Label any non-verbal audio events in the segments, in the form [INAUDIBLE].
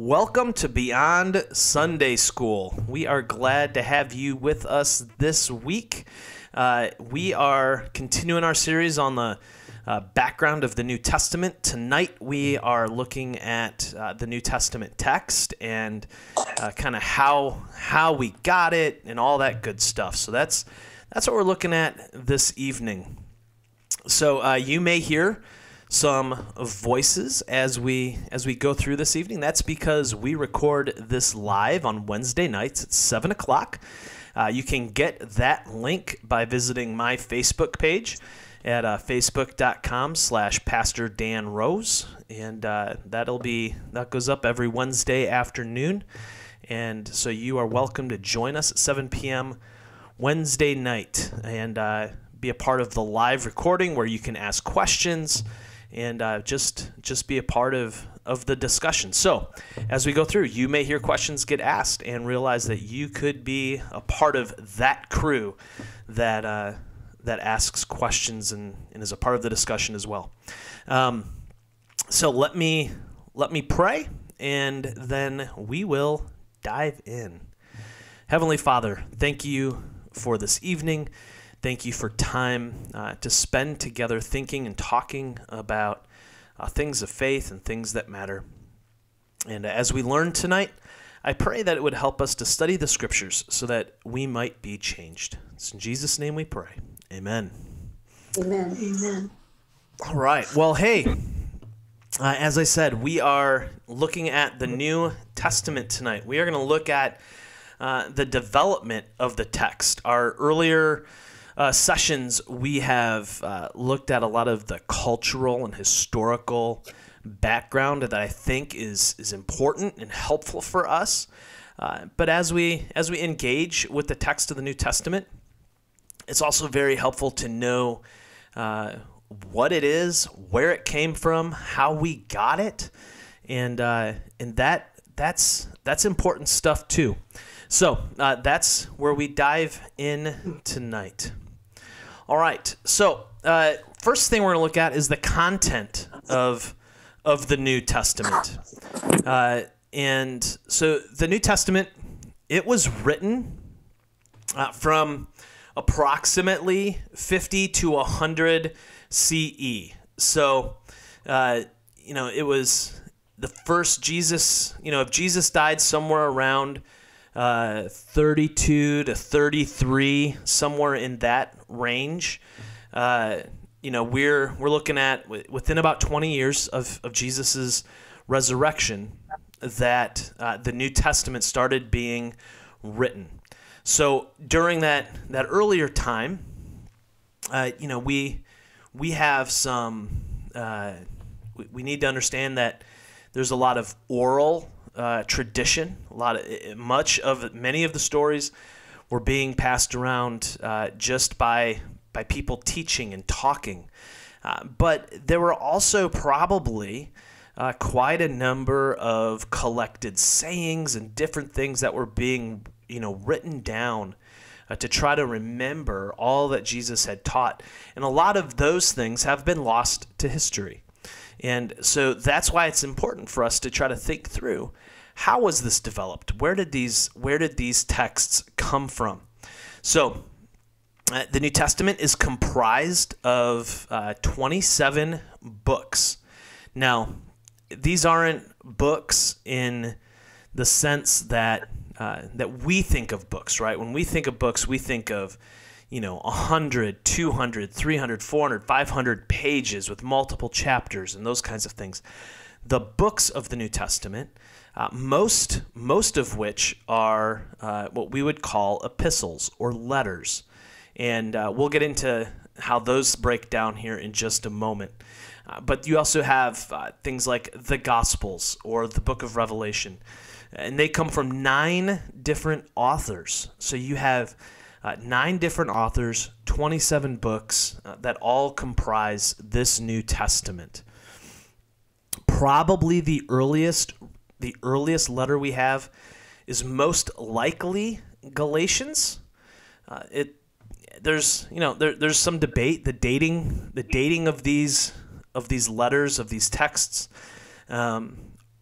Welcome to Beyond Sunday School. We are glad to have you with us this week. Uh, we are continuing our series on the uh, background of the New Testament. Tonight we are looking at uh, the New Testament text and uh, kind of how how we got it and all that good stuff. So that's that's what we're looking at this evening. So uh, you may hear some voices as we as we go through this evening. That's because we record this live on Wednesday nights at seven o'clock. Uh, you can get that link by visiting my Facebook page at uh, facebook.com slash pastor dan rose and uh, that'll be that goes up every wednesday afternoon and so you are welcome to join us at 7 p.m wednesday night and uh, be a part of the live recording where you can ask questions and uh, just just be a part of of the discussion. So, as we go through, you may hear questions get asked and realize that you could be a part of that crew that uh, that asks questions and, and is a part of the discussion as well. Um, so let me let me pray, and then we will dive in. Heavenly Father, thank you for this evening. Thank you for time uh, to spend together thinking and talking about uh, things of faith and things that matter. And as we learn tonight, I pray that it would help us to study the scriptures so that we might be changed. It's in Jesus' name we pray. Amen. Amen. Amen. All right. Well, hey, uh, as I said, we are looking at the New Testament tonight. We are going to look at uh, the development of the text. Our earlier uh, sessions, we have uh, looked at a lot of the cultural and historical background that I think is is important and helpful for us. Uh, but as we as we engage with the text of the New Testament, it's also very helpful to know uh, what it is, where it came from, how we got it, and uh, and that that's that's important stuff too. So uh, that's where we dive in tonight. All right. So, uh, first thing we're going to look at is the content of of the New Testament. Uh, and so, the New Testament it was written uh, from approximately 50 to 100 CE. So, uh, you know, it was the first Jesus. You know, if Jesus died somewhere around uh, 32 to 33, somewhere in that range. Uh, you know, we're we're looking at within about 20 years of, of Jesus's resurrection that uh, the New Testament started being written. So during that that earlier time, uh, you know, we we have some. Uh, we, we need to understand that there's a lot of oral uh, tradition. A lot of eh, much of many of the stories were being passed around uh, just by by people teaching and talking. Uh, but there were also probably uh, quite a number of collected sayings and different things that were being you know written down. Uh, to try to remember all that Jesus had taught. And a lot of those things have been lost to history. And so that's why it's important for us to try to think through how was this developed? Where did these where did these texts come from? So, uh, the New Testament is comprised of uh, 27 books. Now, these aren't books in the sense that uh, that we think of books, right? When we think of books, we think of you know 100 200 300 400 500 pages with multiple chapters and those kinds of things the books of the new testament uh, most most of which are uh, what we would call epistles or letters, and uh, we'll get into how those break down here in just a moment. Uh, but you also have uh, things like the Gospels or the Book of Revelation, and they come from nine different authors. So you have uh, nine different authors, 27 books that all comprise this New Testament probably the earliest the earliest letter we have is most likely Galatians. Uh, it there's you know there, there's some debate the dating the dating of these of these letters of these texts. Um,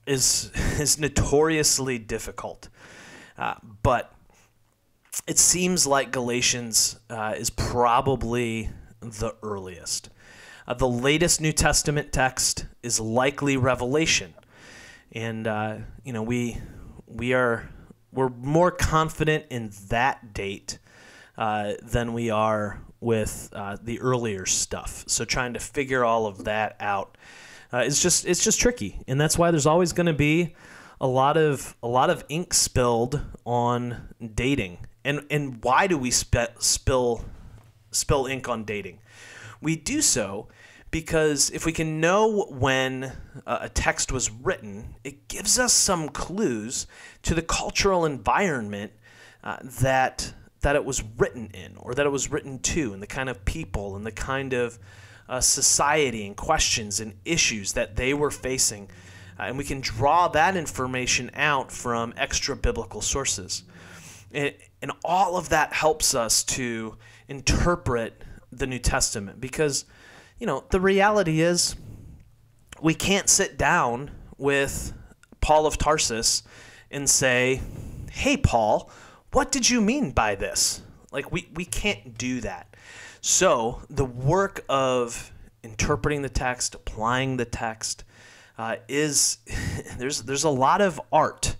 is [LAUGHS] is notoriously difficult, uh, but it seems like Galatians uh, is probably the earliest. Uh, the latest New Testament text is likely Revelation, and uh, you know we we are we're more confident in that date uh, than we are with uh, the earlier stuff. So trying to figure all of that out uh, is just it's just tricky, and that's why there's always going to be a lot of a lot of ink spilled on dating. And and why do we spe- spill spill ink on dating? We do so because if we can know when a text was written, it gives us some clues to the cultural environment uh, that that it was written in, or that it was written to, and the kind of people and the kind of uh, society and questions and issues that they were facing. Uh, and we can draw that information out from extra biblical sources. And, and all of that helps us to interpret the New Testament because you know, the reality is we can't sit down with Paul of Tarsus and say, hey, Paul, what did you mean by this? Like, we, we can't do that. So, the work of interpreting the text, applying the text, uh, is [LAUGHS] there's there's a lot of art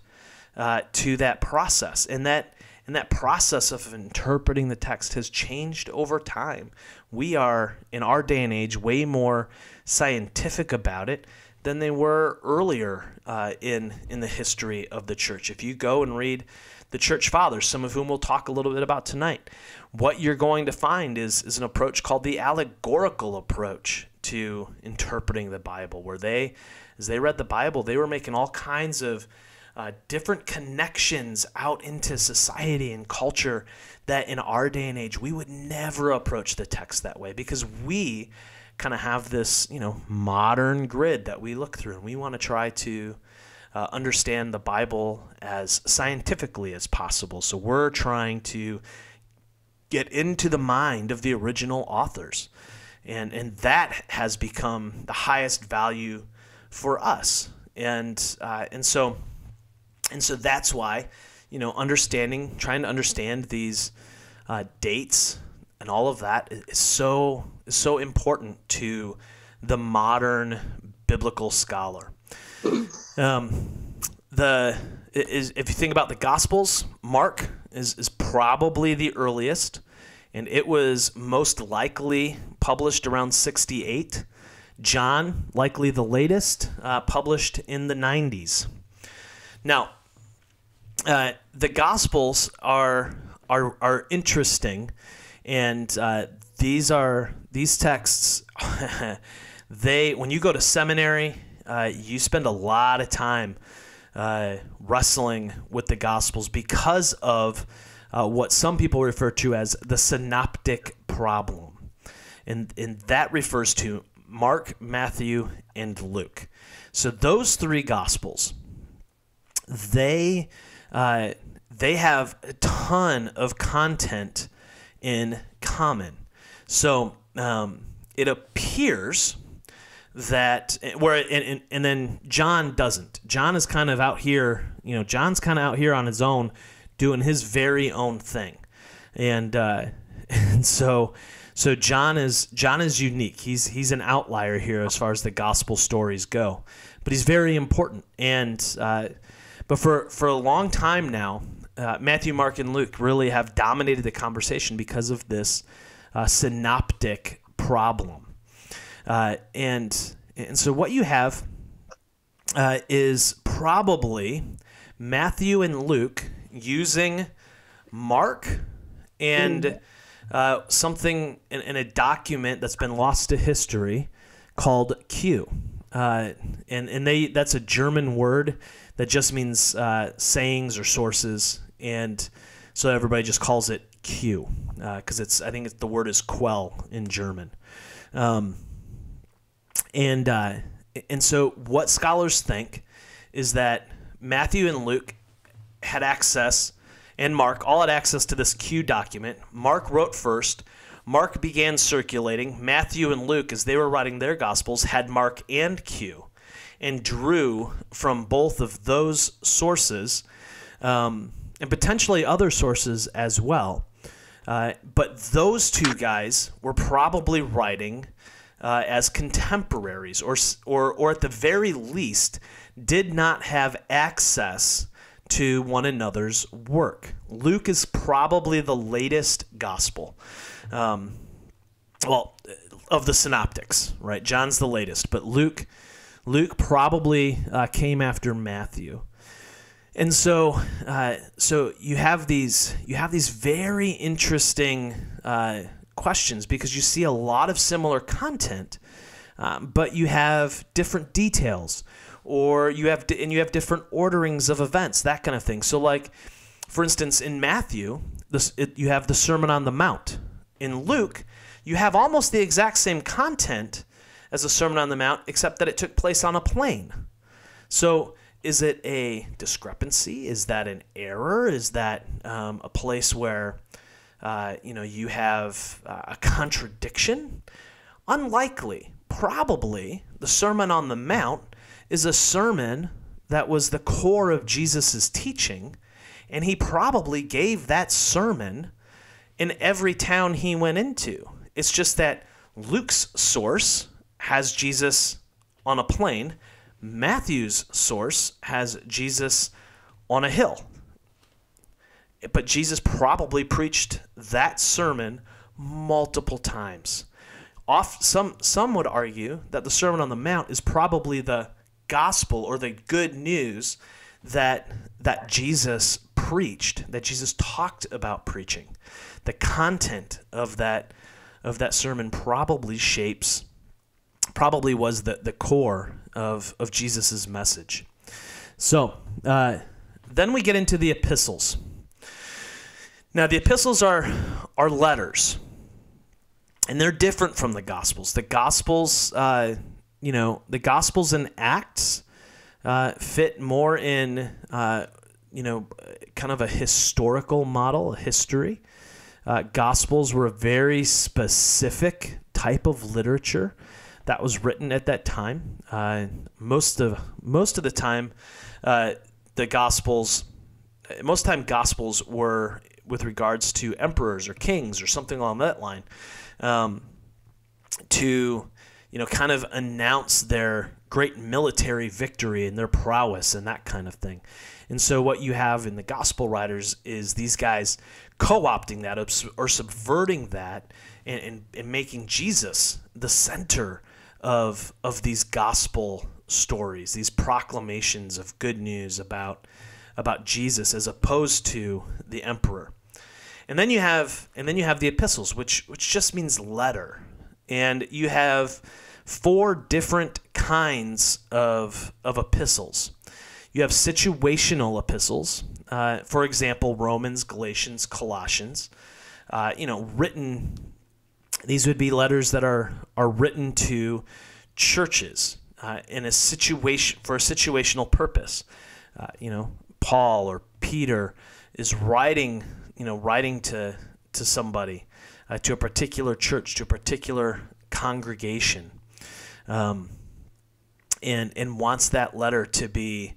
uh, to that process, and that and that process of interpreting the text has changed over time. We are, in our day and age, way more scientific about it than they were earlier uh, in, in the history of the church. If you go and read the church fathers, some of whom we'll talk a little bit about tonight, what you're going to find is, is an approach called the allegorical approach to interpreting the Bible, where they, as they read the Bible, they were making all kinds of uh, different connections out into society and culture that in our day and age we would never approach the text that way because we kind of have this you know modern grid that we look through and we want to try to uh, understand the bible as scientifically as possible. So we're trying to get into the mind of the original authors. And and that has become the highest value for us. And uh, and so and so that's why, you know, understanding, trying to understand these uh, dates and all of that is so is so important to the modern biblical scholar. Um, the is if you think about the Gospels, Mark is is probably the earliest, and it was most likely published around 68. John, likely the latest, uh, published in the 90s. Now, uh, the Gospels are are are interesting, and uh, these are these texts. [LAUGHS] they when you go to seminary, uh, you spend a lot of time uh, wrestling with the Gospels because of uh, what some people refer to as the synoptic problem, and and that refers to Mark, Matthew, and Luke. So those three Gospels, they uh, they have a ton of content in common. So um, it appears that where and, and, and, then John doesn't. John is kind of out here, you know, John's kind of out here on his own, doing his very own thing, and uh, [LAUGHS] and so so John is John is unique. He's he's an outlier here as far as the gospel stories go, but he's very important and. Uh, but for, for a long time now, uh, Matthew, Mark, and Luke really have dominated the conversation because of this uh, synoptic problem. Uh, and, and so what you have uh, is probably Matthew and Luke using Mark and uh, something in, in, a document that's been lost to history called Q. Uh, and and they that's a German word that just means uh, sayings or sources, and so everybody just calls it Q because uh, it's I think it's, the word is quell in German, um, and uh, and so what scholars think is that Matthew and Luke had access and Mark all had access to this Q document. Mark wrote first. Mark began circulating. Matthew and Luke, as they were writing their gospels, had Mark and Q. and drew from both of those sources um, and potentially other sources as well. Uh, but those two guys were probably writing uh, as contemporaries, or, or, or at the very least, did not have access to one another's work. Luke is probably the latest gospel. Um, well, of the synoptics, right? John's the latest, but Luke, Luke probably uh, came after Matthew. And so, uh, so you have these you have these very interesting uh, questions because you see a lot of similar content, um, but you have different details, or you have and you have different orderings of events, that kind of thing. So, like for instance, in Matthew, this it, you have the Sermon on the Mount. In Luke, you have almost the exact same content as the Sermon on the Mount, except that it took place on a plain. So is it a discrepancy? Is that an error? Is that um, a place where uh, you know you have uh, a contradiction? Unlikely. Probably the Sermon on the Mount is a sermon that was the core of Jesus' teaching, and he probably gave that sermon in every town he went into. It's just that Luke's source has Jesus on a plain Matthew's source has Jesus on a hill. But Jesus probably preached that sermon multiple times. Off, some, some would argue that the Sermon on the Mount is probably the gospel or the good news that, that Jesus preached, that Jesus talked about preaching. The content of that, of that sermon probably shapes, probably was the, the core of, of Jesus' message. So, uh, then we get into the epistles. Now, the epistles are, are letters, and they're different from the gospels. The gospels, uh, you know, the gospels and Acts uh, fit more in, uh, you know, kind of a historical model, a history. Uh, gospels were a very specific type of literature that was written at that time. Uh, most of most of the time, uh, the Gospels, most time Gospels were with regards to emperors or kings or something along that line, um, to you know kind of announce their great military victory and their prowess and that kind of thing. And so what you have in the gospel writers is these guys co-opting that or subverting that and, and, and making Jesus the center of of these gospel stories, these proclamations of good news about about Jesus as opposed to the emperor. And then you have and then you have the epistles, which which just means letter. And you have four different kinds of of epistles. You have situational epistles, uh, for example, Romans, Galatians, Colossians. Uh, you know, written these would be letters that are, are written to churches uh, in a situation for a situational purpose. Uh, you know, Paul or Peter is writing, you know, writing to to somebody, uh, to a particular church, to a particular congregation, um, and and wants that letter to be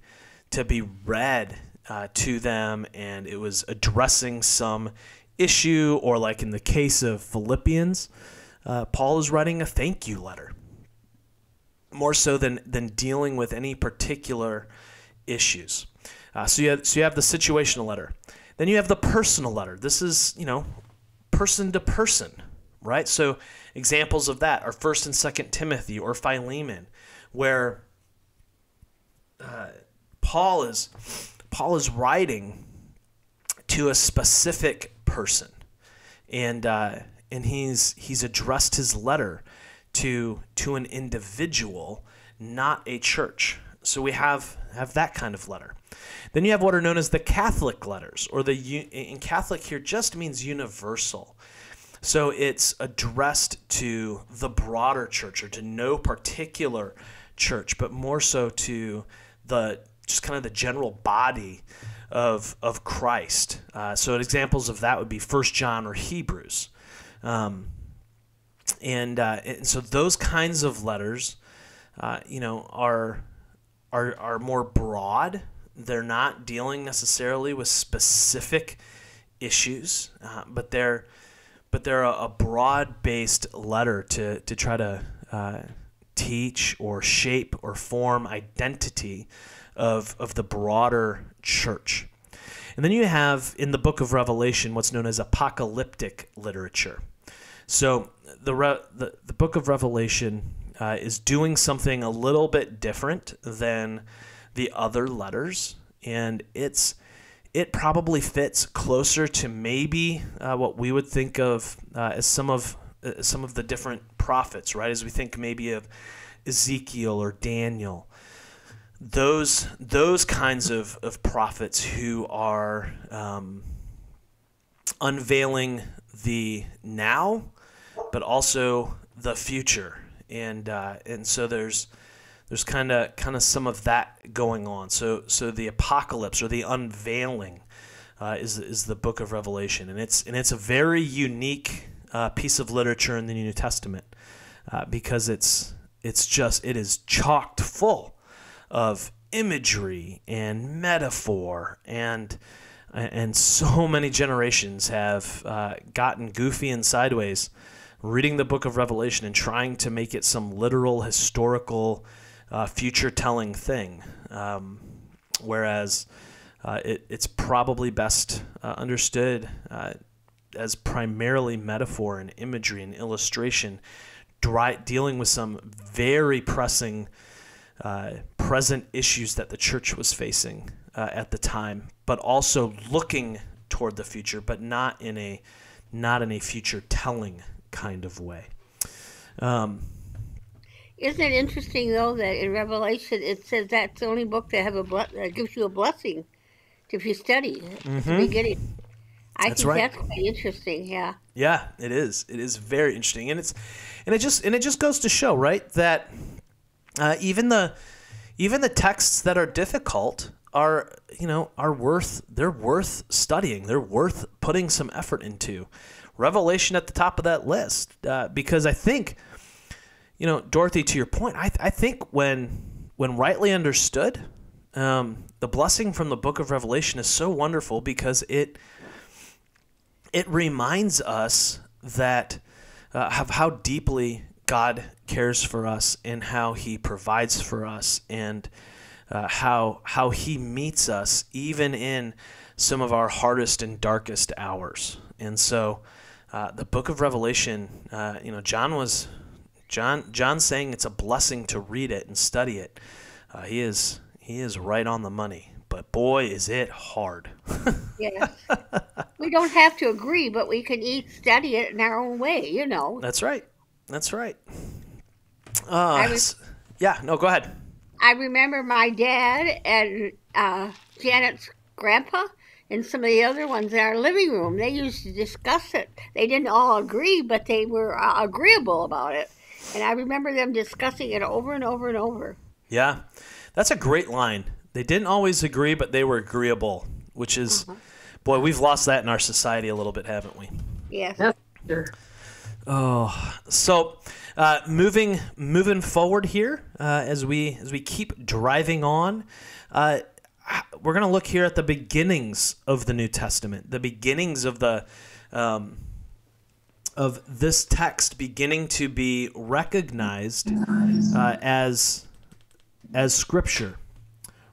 to be read uh, to them, and it was addressing some issue, or like in the case of Philippians, uh, Paul is writing a thank you letter more so than, than dealing with any particular issues. Uh, so, you have, so you have the situational letter. Then you have the personal letter. This is, you know, person to person, right? So examples of that are 1st and 2nd Timothy or Philemon, where uh, Paul is Paul is writing to a specific person, and uh, and he's he's addressed his letter to to an individual, not a church. So we have have that kind of letter. Then you have what are known as the Catholic letters, or the in Catholic here just means universal. So it's addressed to the broader church or to no particular church, but more so to the just kind of the general body of of Christ. Uh, so examples of that would be First John or Hebrews, um, and uh, and so those kinds of letters, uh, you know, are are are more broad. They're not dealing necessarily with specific issues, uh, but they're but they're a, a broad based letter to to try to uh, teach or shape or form identity of of the broader church. And then you have in the book of Revelation what's known as apocalyptic literature. So the the, the book of Revelation uh, is doing something a little bit different than the other letters, and it's it probably fits closer to maybe uh, what we would think of uh, as some of uh, some of the different prophets, right? As we think maybe of Ezekiel or Daniel, those those kinds of, of prophets who are um, unveiling the now, but also the future, and uh, and so there's there's kind of kind of some of that going on. So so the apocalypse or the unveiling uh, is is the book of Revelation, and it's and it's a very unique uh, piece of literature in the New Testament uh, because it's it's just it is chocked full of imagery and metaphor and and so [LAUGHS] many generations have uh, gotten goofy and sideways reading the book of Revelation and trying to make it some literal historical uh, future telling thing. Um, whereas uh, it, it's probably best uh, understood uh, as primarily metaphor and imagery and illustration, dry, dealing with some very pressing uh, present issues that the church was facing uh, at the time, but also looking toward the future, but not in a not in a future telling kind of way. Um, isn't it interesting though that in Revelation it says that's the only book that have a ble- that gives you a blessing if you study mm-hmm. at the beginning. I that's think right. that's quite interesting. Yeah. Yeah, it is. It is very interesting, and it's and it just and it just goes to show, right, that uh, even the even the texts that are difficult are you know are worth they're worth studying. They're worth putting some effort into. Revelation at the top of that list uh, because I think you know, Dorothy, to your point, I, I think when when rightly understood, um, the blessing from the Book of Revelation is so wonderful because it it reminds us that uh, of how deeply God cares for us and how He provides for us and uh, how how He meets us even in some of our hardest and darkest hours. And so, uh, the Book of Revelation, uh, you know, John was John John's saying it's a blessing to read it and study it. Uh, he is he is right on the money, but boy, is it hard. yes, [LAUGHS] we don't have to agree, but we can each study it in our own way. You know. That's right. That's right. Uh, was, yeah. No, go ahead. I remember my dad and uh, Janet's grandpa and some of the other ones in our living room. They used to discuss it. They didn't all agree, but they were uh, agreeable about it. And I remember them discussing it over and over and over. Yeah, that's a great line. They didn't always agree, but they were agreeable, which is, uh-huh. boy, we've lost that in our society a little bit, haven't we? Yes. Sure. Oh, so uh, moving moving forward here uh, as we as we keep driving on, uh, we're going to look here at the beginnings of the New Testament, the beginnings of the um, of this text beginning to be recognized uh, as as scripture,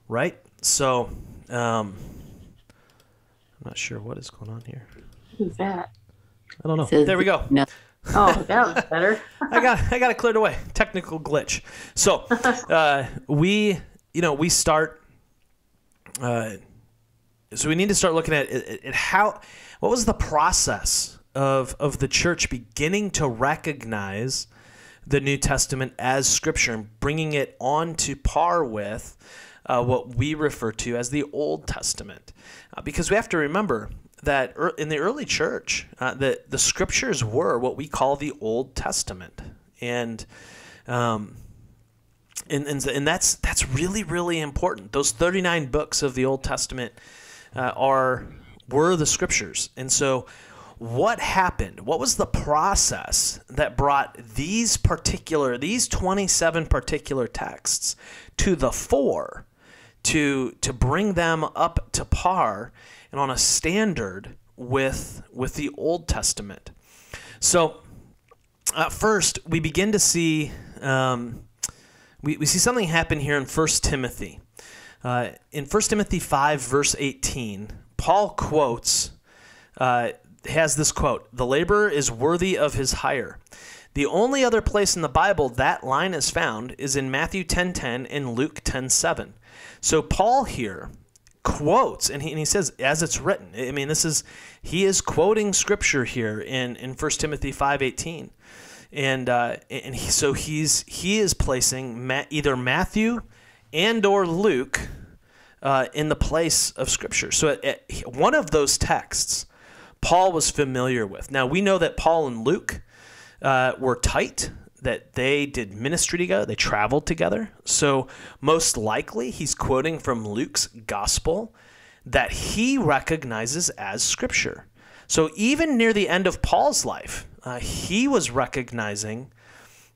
right? So, um, I'm not sure what is going on here. Who's that? I don't know. There we go. No. Oh, that was better. [LAUGHS] I got I got it cleared away. Technical glitch. So, [LAUGHS] uh, we you know we start. Uh, so we need to start looking at, at, at how what was the process of, of the church beginning to recognize the New Testament as Scripture and bringing it on to par with uh, what we refer to as the Old Testament. Uh, because we have to remember that er, in the early church, uh, the, the Scriptures were what we call the Old Testament. And um, and, and, and that's that's really really important. Those 39 books of the Old Testament uh, are were the scriptures, and so what happened? What was the process that brought these particular, these 27 particular texts to the fore to, to bring them up to par and on a standard with, with the Old Testament? So, uh, first, we begin to see um, we, we see something happen here in 1 Timothy. Uh, in 1 Timothy 5, verse 18, Paul quotes, uh, has this quote The laborer is worthy of his hire. The only other place in the Bible that line is found is in Matthew 10:10 10, and Luke 10:7. So Paul here quotes and he, and he says as it's written. I mean this is he is quoting scripture here in in 1 Timothy 5:18 and uh, and he, so he's he is placing Ma- either Matthew and or Luke uh, in the place of Scripture. So at, at one of those texts, Paul was familiar with. Now we know that Paul and Luke uh, were tight. That they did ministry together, they traveled together. So, most likely, he's quoting from Luke's gospel that he recognizes as scripture. So, even near the end of Paul's life, uh, he was recognizing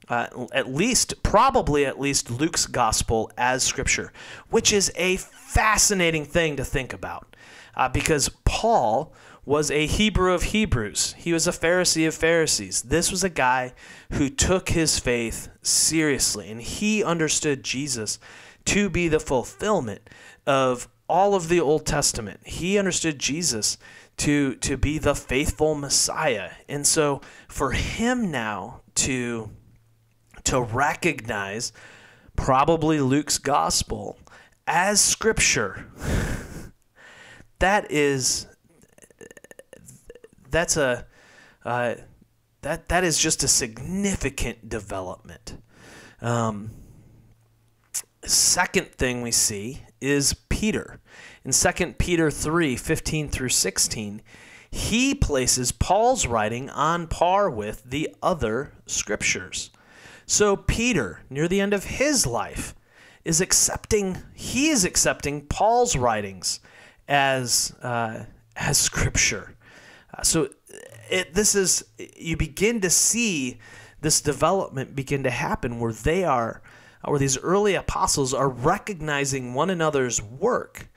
uh, at least, probably at least, Luke's gospel as scripture, which is a fascinating thing to think about uh, because Paul was a Hebrew of Hebrews. He was a Pharisee of Pharisees. This was a guy who took his faith seriously, and he understood Jesus to be the fulfillment of all of the Old Testament. He understood Jesus to to be the faithful Messiah. And so for him now to to recognize probably Luke's gospel as scripture [LAUGHS] that is that's a uh, that that is just a significant development. Um, second thing we see is Peter. In 2 Peter 3 15 through 16, he places Paul's writing on par with the other scriptures. So, Peter, near the end of his life, is accepting, he is accepting Paul's writings as, uh, as scripture. So, it, this is, you begin to see this development begin to happen where they are, where these early apostles are recognizing one another's work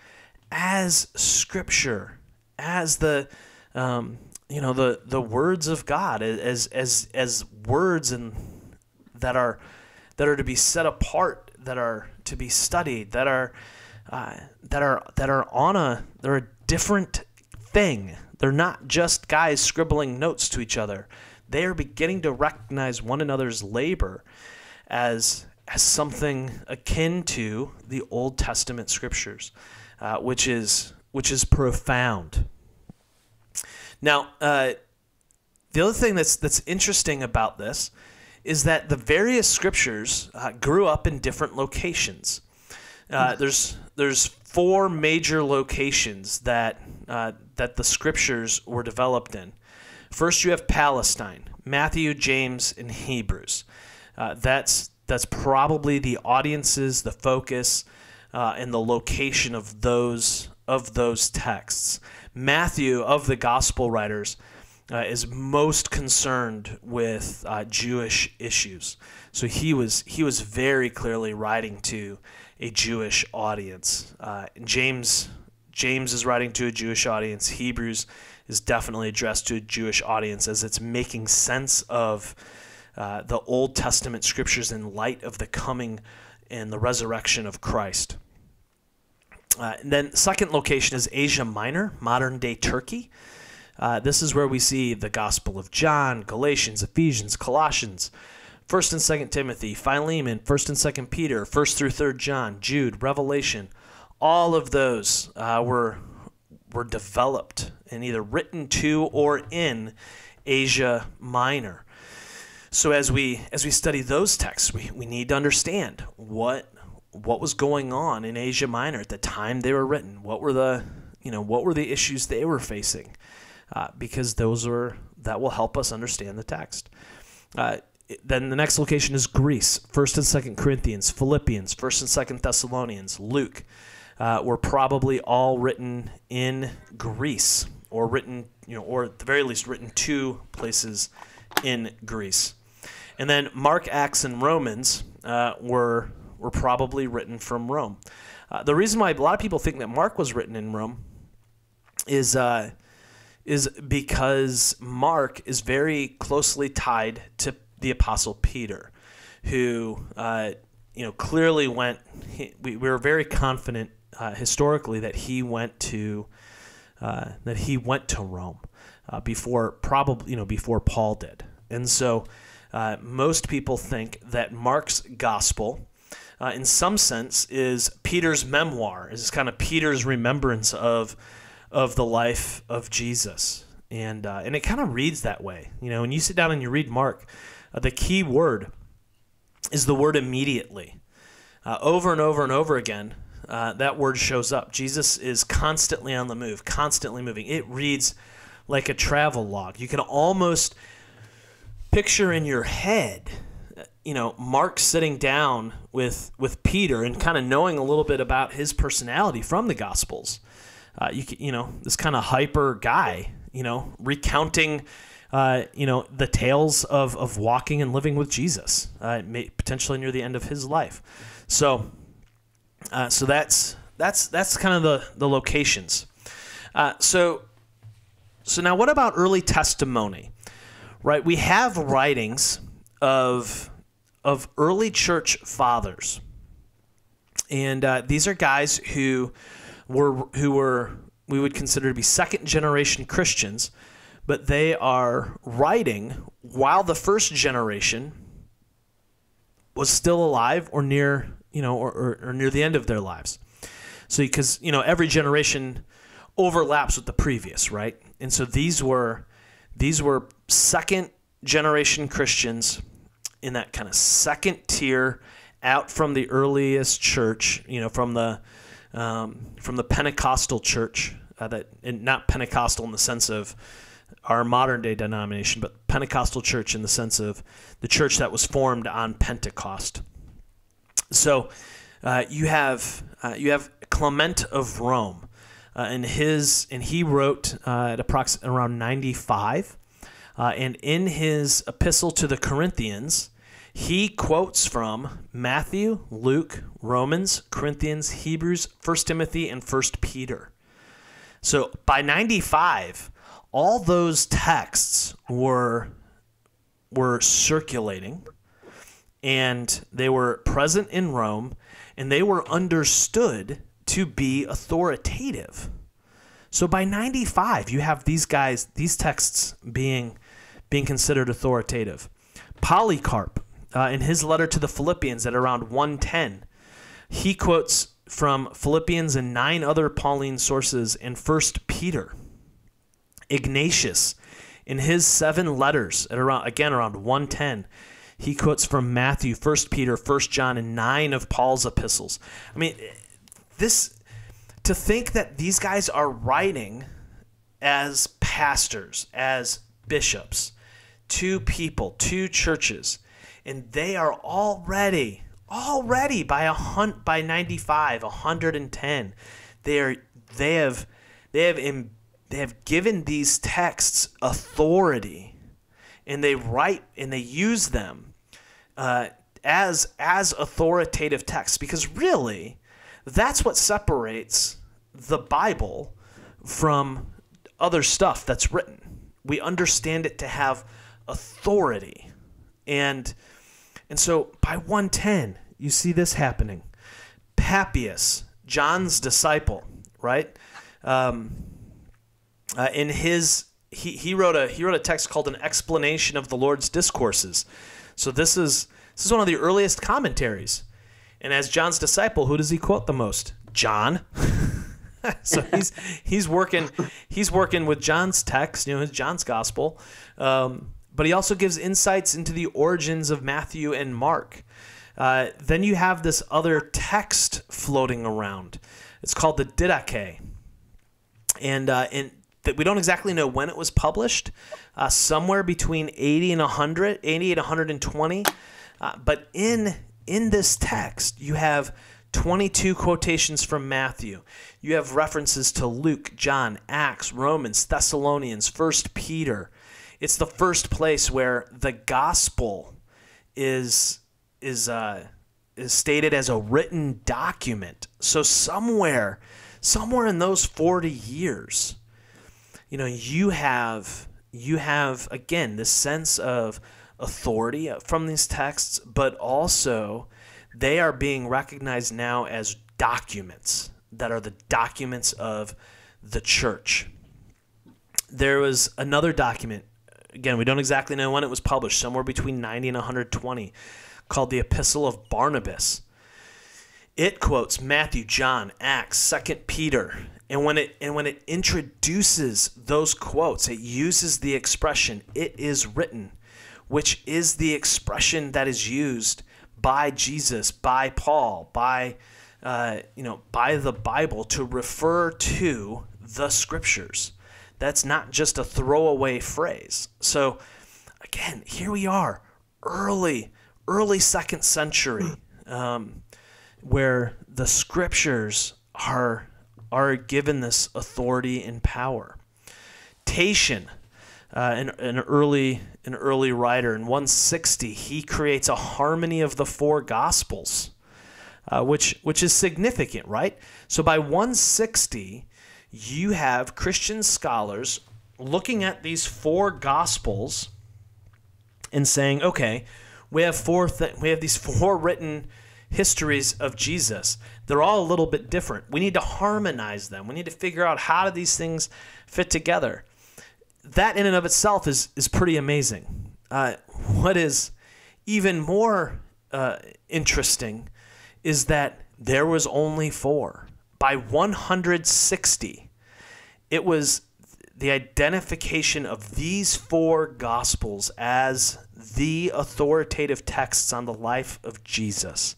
as scripture, as the um, you know the the words of God, as as as words and that are that are to be set apart, that are to be studied, that are uh, that are that are on a they're a different thing. They're not just guys scribbling notes to each other. They are beginning to recognize one another's labor as as something akin to the Old Testament scriptures uh, which is which is profound. Now, uh, the other thing that's that's interesting about this is that the various scriptures uh, grew up in different locations. Uh, there's there's four major locations that uh, that the scriptures were developed in. First, you have Palestine, Matthew, James, and Hebrews. Uh, that's that's probably the audiences, the focus, uh, and the location of those of those texts. Matthew of the gospel writers uh, is most concerned with uh, Jewish issues, so he was he was very clearly writing to a Jewish audience. Uh, James James is writing to a Jewish audience. Hebrews is definitely addressed to a Jewish audience as it's making sense of uh, the Old Testament scriptures in light of the coming and the resurrection of Christ. Uh, then second location is Asia Minor, modern day Turkey. Uh, this is where we see the Gospel of John, Galatians, Ephesians, Colossians, First and Second Timothy, Philemon, First and Second Peter, First through Third John, Jude, Revelation. All of those uh, were were developed and either written to or in Asia Minor. So as we as we study those texts, we, we need to understand what what was going on in Asia Minor at the time they were written. What were the you know what were the issues they were facing? Uh, because those are that will help us understand the text. Uh, then the next location is Greece. First and Second Corinthians, Philippians, First and Second Thessalonians, Luke. Uh, were probably all written in Greece or written, you know, or at the very least written to places in Greece. And then Mark, Acts, and Romans uh, were were probably written from Rome. Uh, the reason why a lot of people think that Mark was written in Rome is uh, is because Mark is very closely tied to the Apostle Peter, who uh, you know clearly went. He, we, we were very confident uh, historically that he went to uh, that he went to Rome uh, before probably you know before Paul did, and so uh, most people think that Mark's gospel. Uh, in some sense, is Peter's memoir, is kind of Peter's remembrance of of the life of Jesus, and uh, and it kind of reads that way. You know, when you sit down and you read Mark, the key word is the word immediately. Uh, over and over and over again, uh, that word shows up. Jesus is constantly on the move, constantly moving. It reads like a travel log. You can almost picture in your head, you know, Mark sitting down with with Peter and kind of knowing a little bit about his personality from the Gospels. Uh, you you know this kind of hyper guy, you know, recounting. Uh, you know the tales of, of walking and living with Jesus, uh, may, potentially near the end of his life. So, uh, so that's that's that's kind of the the locations. Uh, so, so now what about early testimony? Right, we have writings of of early church fathers, and uh, these are guys who were who were we would consider to be second generation Christians, but they are writing while the first generation was still alive or near you know or, or, or near the end of their lives. So because you know every generation overlaps with the previous, right? And so these were these were second generation Christians in that kind of second tier out from the earliest church, you know, from the um, from the Pentecostal church, uh, that and not Pentecostal in the sense of our modern day denomination, but Pentecostal church in the sense of the church that was formed on Pentecost. So uh, you have uh, you have Clement of Rome, uh, and his and he wrote uh, at approximately around ninety five, uh, and in his epistle to the Corinthians he quotes from Matthew, Luke, Romans, Corinthians, Hebrews, 1 Timothy, and 1 Peter. So by 95, all those texts were were circulating and they were present in Rome and they were understood to be authoritative. So by 95, you have these guys, these texts being being considered authoritative. Polycarp uh, in his letter to the Philippians at around 110, he quotes from Philippians and nine other Pauline sources in 1 Peter. Ignatius, in his seven letters at around again around 110, he quotes from Matthew, 1 Peter, 1 John, and nine of Paul's epistles. I mean, this to think that these guys are writing as pastors, as bishops, to people, to churches and they are already already by a hunt by 95 110 they are they have they have Im, they have given these texts authority and they write and they use them uh, as as authoritative texts because really that's what separates the bible from other stuff that's written we understand it to have authority and and so by 110, you see this happening. Papias, John's disciple, right? Um, uh, in his he, he wrote a he wrote a text called an explanation of the Lord's discourses. So this is this is one of the earliest commentaries. And as John's disciple, who does he quote the most? John. [LAUGHS] so he's he's working he's working with John's text, you know, his John's gospel. Um, but he also gives insights into the origins of Matthew and Mark. Uh, then you have this other text floating around. It's called the Didache, and uh, and that we don't exactly know when it was published. Uh, somewhere between 80 and 100, 80 and 120. Uh, but in in this text, you have 22 quotations from Matthew. You have references to Luke, John, Acts, Romans, Thessalonians, 1 Peter. It's the first place where the gospel is is uh, is stated as a written document. So somewhere, somewhere in those 40 years, you know, you have you have again this sense of authority from these texts, but also they are being recognized now as documents that are the documents of the church. There was another document, again, we don't exactly know when it was published, somewhere between 90 and 120, called the Epistle of Barnabas. It quotes Matthew, John, Acts, Second Peter, and when it and when it introduces those quotes, it uses the expression "it is written," which is the expression that is used by Jesus, by Paul, by uh, you know, by the Bible to refer to the scriptures. That's not just a throwaway phrase. So, again, here we are, early, early second century, um, where the scriptures are are given this authority and power. Tatian, uh, an, an early an early writer in 160, he creates a harmony of the four gospels, uh, which which is significant, right? So by 160, you have Christian scholars looking at these four gospels and saying, okay, we have four th- we have these [LAUGHS] four written histories of Jesus. They're all a little bit different. We need to harmonize them. We need to figure out how do these things fit together. That in and of itself is is pretty amazing. Uh, what is even more uh, interesting is that there was only four. By 160, it was the identification of these four gospels as the authoritative texts on the life of Jesus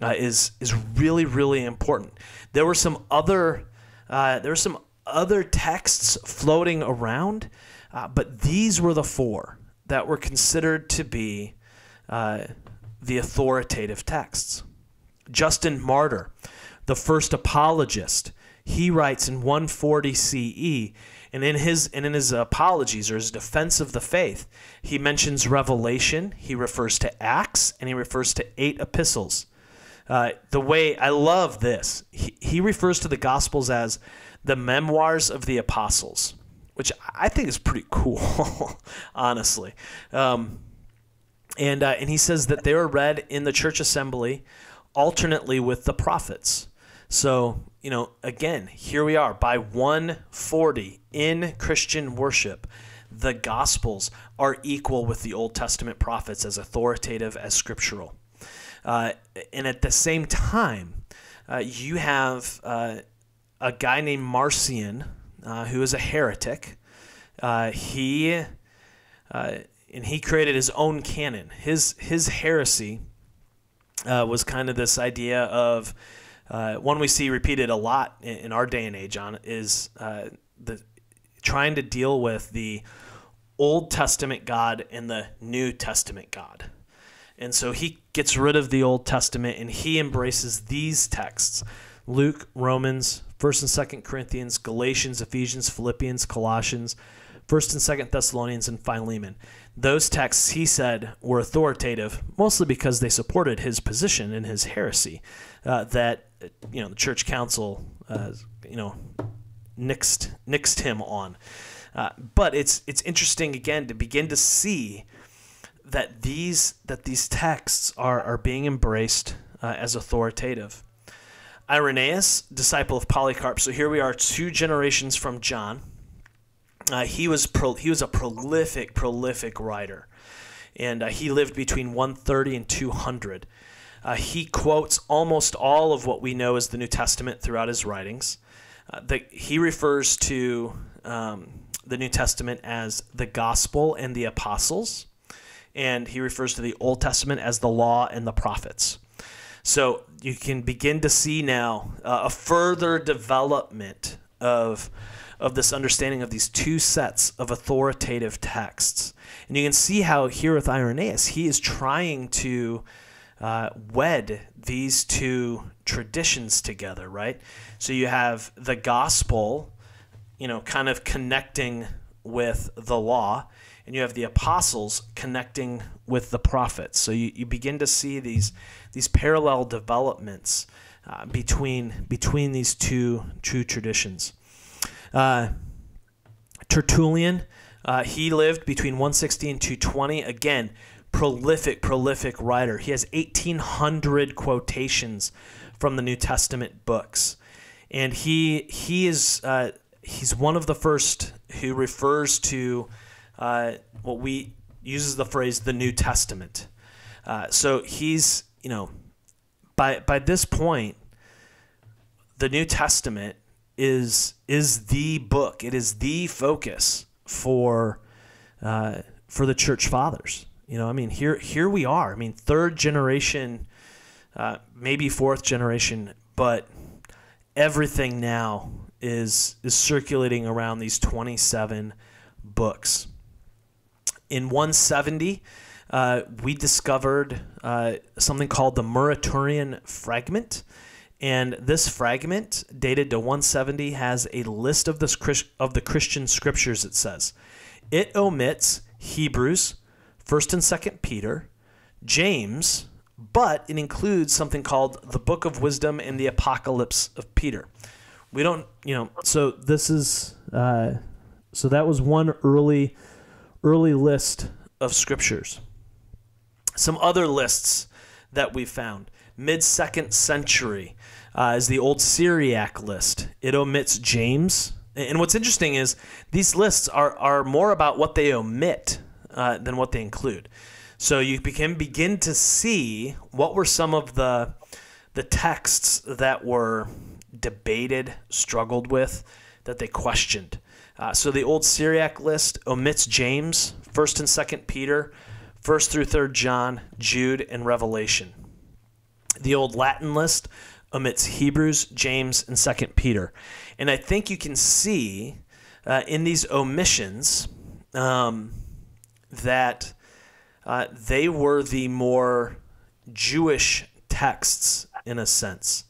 uh, is is really really important. There were some other uh, there were some other texts floating around, uh, but these were the four that were considered to be uh, the authoritative texts. Justin Martyr, the first apologist, he writes in 140 CE, and in his and in his apologies or his defense of the faith, he mentions Revelation, he refers to Acts, and he refers to eight epistles. Uh, the way I love this, he, he refers to the Gospels as the memoirs of the apostles, which I think is pretty cool, [LAUGHS] honestly. Um, and uh, and he says that they were read in the church assembly alternately with the prophets. So, you know, again, here we are by 140 in Christian worship. The Gospels are equal with the Old Testament prophets as authoritative as scriptural. Uh, and at the same time, uh, you have uh, a guy named Marcion, uh, who is a heretic. Uh, he and he created his own canon. His his heresy was kind of this idea of one we see repeated a lot in, in our day and age. On is the trying to deal with the Old Testament God and the New Testament God. And so he gets rid of the Old Testament and he embraces these texts Luke, Romans, 1st and 2nd Corinthians, Galatians, Ephesians, Philippians, Colossians, 1st and 2nd Thessalonians, and Philemon. Those texts, he said, were authoritative, mostly because they supported his position in his heresy uh, that you know the church council, uh, you know, nixed nixed him on. Uh, but it's it's interesting again to begin to see that these that these texts are are being embraced uh, as authoritative. Irenaeus, disciple of Polycarp. So here we are, two generations from John. Uh, he was pro, he was a prolific prolific writer, and uh, he lived between 130 and 200. Uh, he quotes almost all of what we know as the New Testament throughout his writings. Uh, the, he refers to um, the New Testament as the gospel and the apostles and he refers to the Old Testament as the law and the prophets. So you can begin to see now uh, a further development of of this understanding of these two sets of authoritative texts. And you can see how here with Irenaeus, he is trying to uh, wed these two traditions together, right? So you have the gospel, you know, kind of connecting with the law, and you have the apostles connecting with the prophets. So you, you begin to see these these parallel developments uh, between between these two true traditions. Uh, Tertullian, uh, he lived between 160 and 220. Again, prolific, prolific writer. He has 1,800 quotations from the New Testament books, and he he is uh, he's one of the first who refers to uh, what we uses the phrase the New Testament. Uh, so he's you know by by this point, the New Testament is is the book. It is the focus for uh, for the church fathers. You know, I mean, here here we are. I mean, third generation, uh, maybe fourth generation, but everything now is is circulating around these 27 books. In 170, uh, we discovered uh, something called the Muratorian fragment. And this fragment, dated to 170, has a list of, this, of the Christian scriptures, it says. It omits Hebrews, 1st and 2nd Peter, James, but it includes something called the Book of Wisdom and the Apocalypse of Peter. We don't, you know, so this is, uh, so that was one early, early list of scriptures. Some other lists that we found mid second century uh, is the old Syriac list. It omits James. And what's interesting is these lists are, are more about what they omit uh, than what they include. So you can begin to see what were some of the the texts that were debated, struggled with, that they questioned. Uh, so the old Syriac list omits James, First and Second Peter, First through Third John, Jude, and Revelation. The old Latin list omits Hebrews, James, and Second Peter, and I think you can see uh, in these omissions. Um, that uh, they were the more Jewish texts in a sense.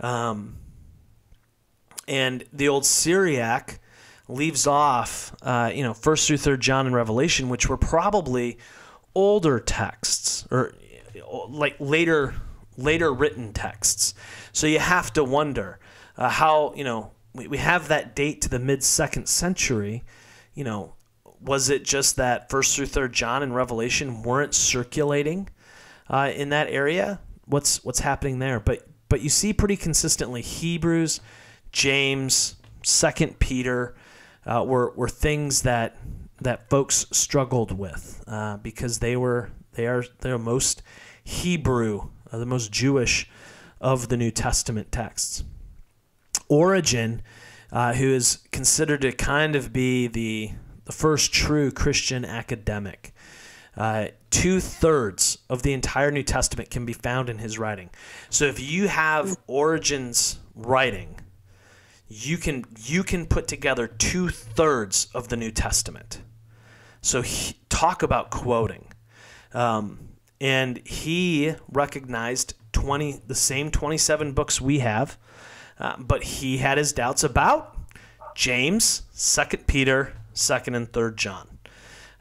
Um, and the old Syriac leaves off, uh, you know, first through third John and Revelation, which were probably older texts or like later later written texts. So you have to wonder uh, how you know we, we have that date to the mid second century. You know, was it just that first through third John and Revelation weren't circulating uh, in that area? What's what's happening there? But but you see pretty consistently Hebrews, James, Second Peter uh, were were things that that folks struggled with uh, because they were they are they're most Hebrew, uh, the most Jewish of the New Testament texts. Origen, uh, who is considered to kind of be the the first true Christian academic. Uh, Two thirds of the entire New Testament can be found in his writing. So if you have Origen's writing, you can you can put together two thirds of the New Testament. So he, talk about quoting, um, and he recognized twenty the same twenty seven books we have, uh, but he had his doubts about James, Second Peter, second and third John.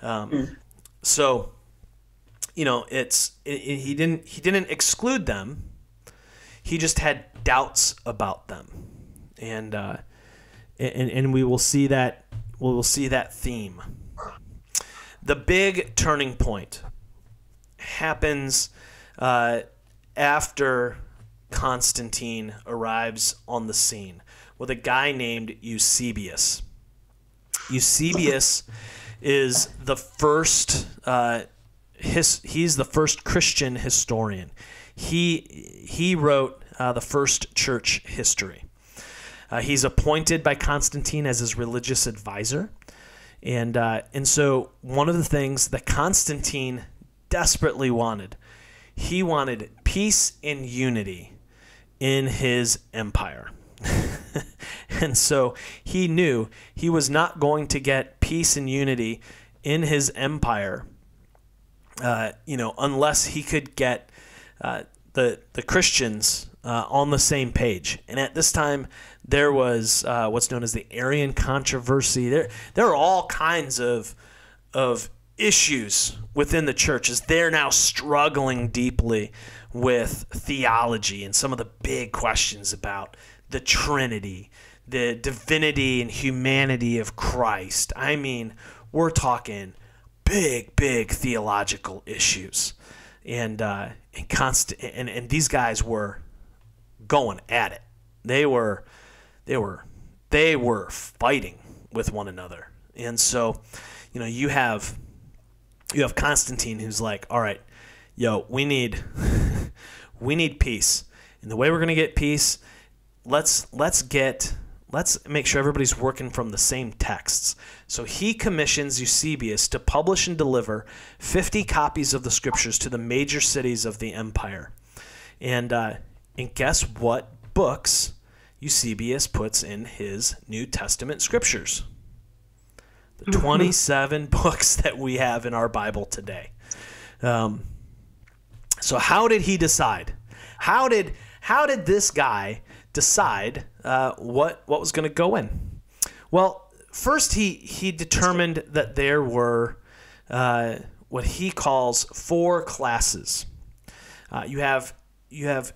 Um, mm. So, you know, it's it, it, he didn't he didn't exclude them. He just had doubts about them, and uh, and and we will see that we will see that theme. The big turning point happens uh, after Constantine arrives on the scene with a guy named Eusebius. Eusebius is the first. Uh, his, he's the first Christian historian. He he wrote uh, the first church history. Uh, he's appointed by Constantine as his religious advisor, and uh, and so one of the things that Constantine desperately wanted, he wanted peace and unity in his empire. [LAUGHS] and so he knew he was not going to get peace and unity in his empire, uh, you know, unless he could get uh, the the Christians uh, on the same page. And at this time, there was uh, what's known as the Arian controversy. There there are all kinds of of issues within the churches. they're now struggling deeply with theology and some of the big questions about the Trinity, the divinity and humanity of Christ. I mean, we're talking big, big theological issues, and uh, and constant, and, and these guys were going at it. They were, they were, they were fighting with one another, and so, you know, you have, you have Constantine who's like, all right, yo, we need, [LAUGHS] we need peace, and the way we're gonna get peace, let's let's get let's make sure everybody's working from the same texts. So he commissions Eusebius to publish and deliver 50 copies of the scriptures to the major cities of the empire. And, uh, and guess what books Eusebius puts in his New Testament scriptures? The 27 [LAUGHS] books that we have in our Bible today. Um, so how did he decide? How did how did this guy decide uh, what what was going to go in? Well, first he he determined that there were uh, what he calls four classes. Uh, you have you have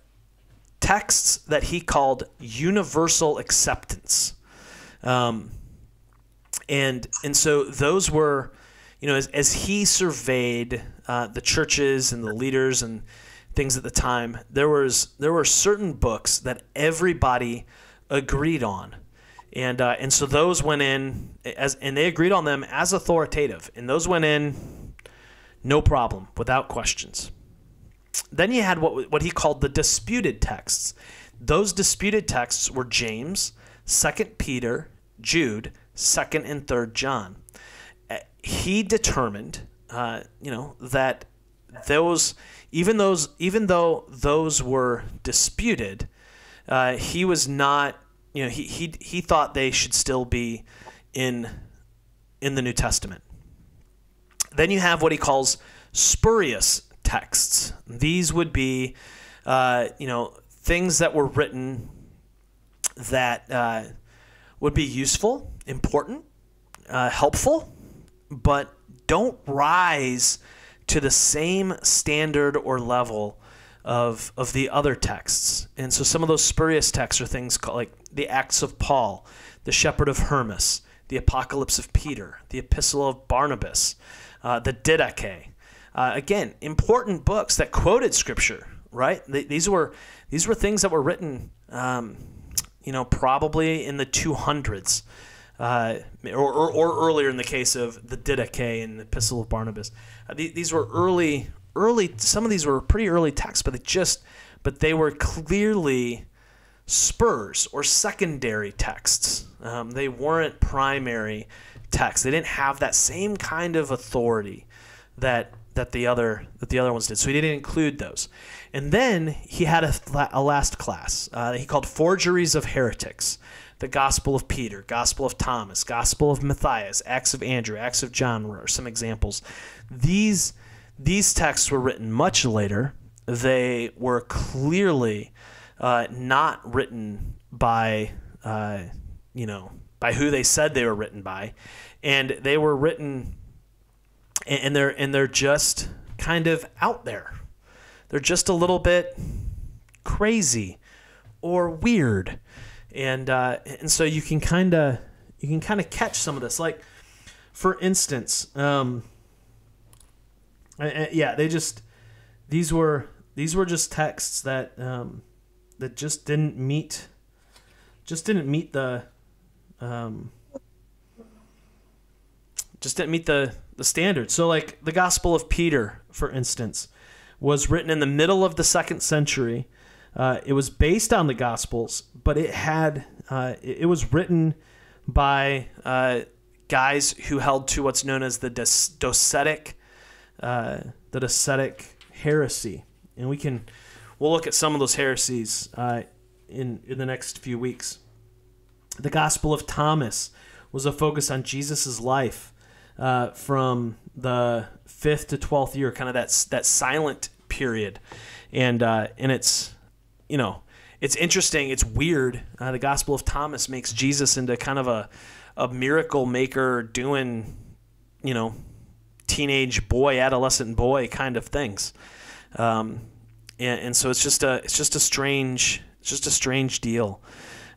texts that he called universal acceptance, um, and and so those were, you know, as, as he surveyed uh, the churches and the leaders and things at the time, there was there were certain books that everybody agreed on, and uh, and so those went in as and they agreed on them as authoritative, and those went in no problem without questions. Then you had what what he called the disputed texts. Those disputed texts were James, Second Peter, Jude, Second and Third John. Uh, he determined, uh, you know, that those even those even though those were disputed, uh, he was not. You know, he, he he thought they should still be in in the New Testament. Then you have what he calls spurious texts. These would be, uh, you know, things that were written that uh, would be useful, important, uh, helpful, but don't rise to the same standard or level of of the other texts. And so some of those spurious texts are things called like the Acts of Paul, the Shepherd of Hermas, the Apocalypse of Peter, the Epistle of Barnabas, uh, the Didache. Uh, again, important books that quoted Scripture. Right? these were these were things that were written, um, you know, probably in the 200s. Uh, or, or, or, earlier in the case of the Didache and the Epistle of Barnabas. Uh, th- these were early, early. Some of these were pretty early texts, but they just, but they were clearly spurs or secondary texts. Um, they weren't primary texts. They didn't have that same kind of authority that that the other that the other ones did. So he didn't include those. And then he had a, a last class uh, he called forgeries of heretics the Gospel of Peter, Gospel of Thomas, Gospel of Matthias, Acts of Andrew, Acts of John are some examples. These these texts were written much later. They were clearly uh, not written by uh, you know by who they said they were written by, and they were written and they're and they're just kind of out there. They're just a little bit crazy or weird and uh, and so you can kind of you can kind of catch some of this. Like for instance, um, yeah, they just these were these were just texts that um, that just didn't meet just didn't meet the um, just didn't meet the the standard. So like the Gospel of Peter, for instance, was written in the middle of the second century uh, it was based on the Gospels, but it had uh, it, was written by uh, guys who held to what's known as the Docetic uh, the Docetic heresy, and we can we'll look at some of those heresies uh, in in the next few weeks. The Gospel of Thomas was a focus on Jesus's life uh, from the fifth to twelfth year, kind of that that silent period and uh, and it's you know it's interesting. It's weird. Uh, the Gospel of Thomas makes Jesus into kind of a a miracle maker doing you know teenage boy, adolescent boy kind of things. Um, and, and so it's just a it's just a strange it's just a strange deal.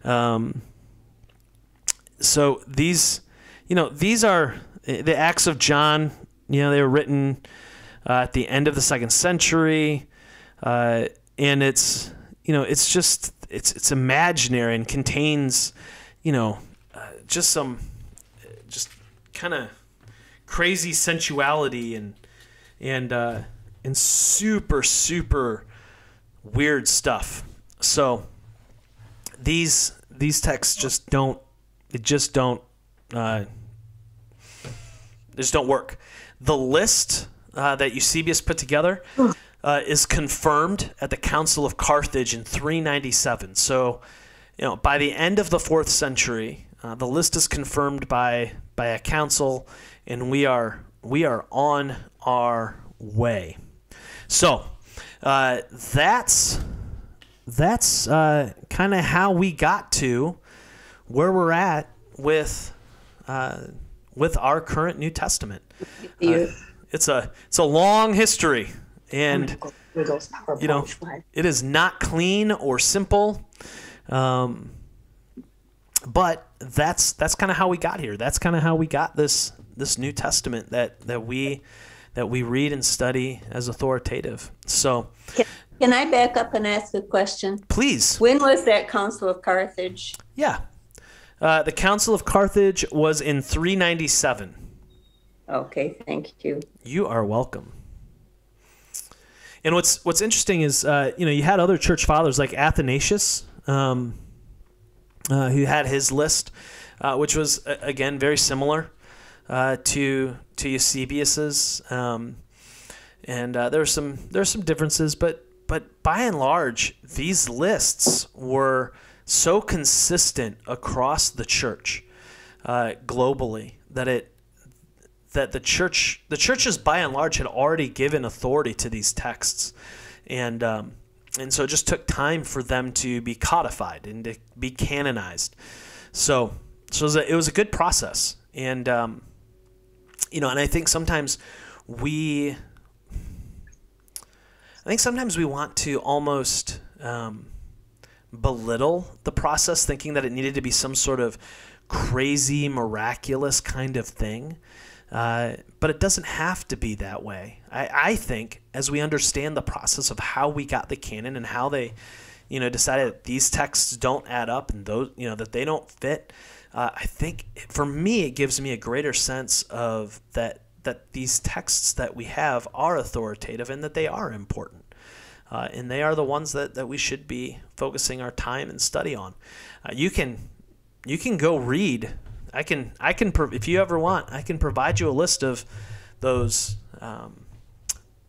Um, so these, you know, these are the Acts of John. You know, they were written uh, at the end of the second century, uh, and it's you know it's just it's it's imaginary and contains you know uh, just some just kind of crazy sensuality and and uh, and super super weird stuff. So these these texts just don't it just don't uh, just don't work. The list uh, that Eusebius put together uh, is confirmed at the Council of Carthage in 397. So, you know, by the end of the fourth century, uh, the list is confirmed by by a council, and we are we are on our way. So, uh, that's that's uh, kind of how we got to where we're at with uh, with our current New Testament. Uh, it's a it's a long history, and you know it is not clean or simple. Um, but that's that's kind of how we got here. That's kind of how we got this this New Testament that that we that we read and study as authoritative. So, can, can I back up and ask a question? Please. When was that Council of Carthage? Yeah, uh, the Council of Carthage was in 397. Okay, thank you. You are welcome. And what's what's interesting is, uh, you know, you had other church fathers like Athanasius, um, uh, who had his list, uh, which was again very similar uh, to to Eusebius's, um, and uh, there are some there are some differences, but but by and large, these lists were so consistent across the church uh, globally that it that the church the churches by and large had already given authority to these texts. And um, and so it just took time for them to be codified and to be canonized. So so it was a, it was a good process. And um, you know and I think sometimes we I think sometimes we want to almost um, belittle the process, thinking that it needed to be some sort of crazy, miraculous kind of thing. Uh, but it doesn't have to be that way. I, I think as we understand the process of how we got the canon and how they, you know, decided that these texts don't add up and those, you know, that they don't fit. Uh, I think for me, it gives me a greater sense of that that these texts that we have are authoritative and that they are important uh, and they are the ones that, that we should be focusing our time and study on. Uh, you can you can go read. I can I can if you ever want I can provide you a list of those um,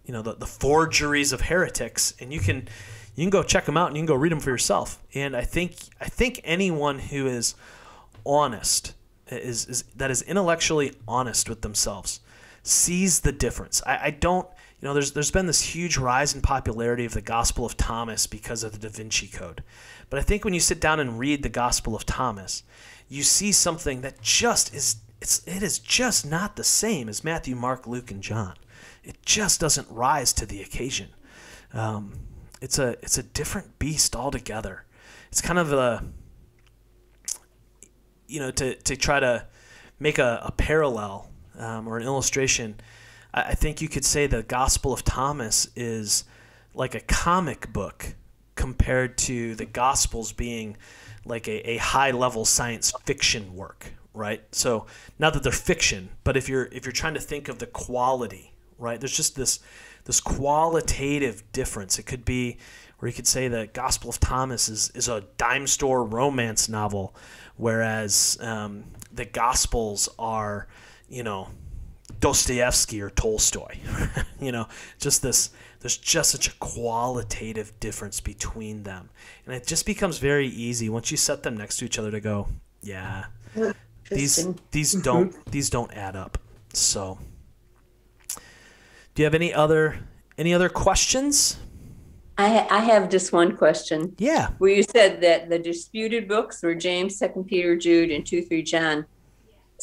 you know the, the forgeries of heretics, and you can you can go check them out and you can go read them for yourself. And I think I think anyone who is honest is, is that is intellectually honest with themselves sees the difference. I, I don't you know, there's there's been this huge rise in popularity of the Gospel of Thomas because of the Da Vinci Code. But I think when you sit down and read the Gospel of Thomas, you see something that just is it's it is just not the same as Matthew, Mark, Luke, and John. It just doesn't rise to the occasion. Um, it's a it's a different beast altogether. It's kind of a you know to to try to make a, a parallel um, or an illustration I think you could say the Gospel of Thomas is like a comic book compared to the Gospels being like a, a high level science fiction work, right? So not that they're fiction, but if you're if you're trying to think of the quality, right? There's just this this qualitative difference. It could be where you could say the Gospel of Thomas is, is a dime store romance novel, whereas um, the Gospels are, you know, Dostoevsky or Tolstoy. [LAUGHS] you know, just this there's just such a qualitative difference between them. And it just becomes very easy once you set them next to each other to go, yeah. These these [LAUGHS] don't these don't add up. So do you have any other any other questions? I, I have just one question. Yeah. Where you said that the disputed books were James, Second Peter, Jude, and two, three John.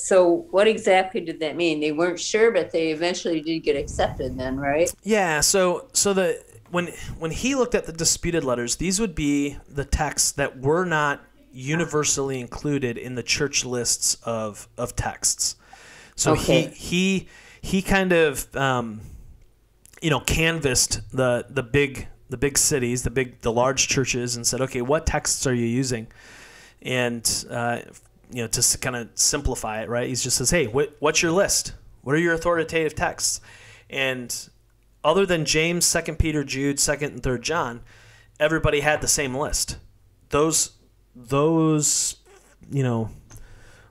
So what exactly did that mean? They weren't sure, but they eventually did get accepted. Then, right? Yeah, so so the when when he looked at the disputed letters, these would be the texts that were not universally included in the church lists of of texts. So Okay. he he he kind of um, you know canvassed the the big the big cities, the big the large churches, and said, okay, what texts are you using? And uh, you know to kind of simplify it, right? He just says, hey, what, what's your list? What are your authoritative texts? And other than James, Second Peter, Jude, Second and Third John, everybody had the same list. Those those you know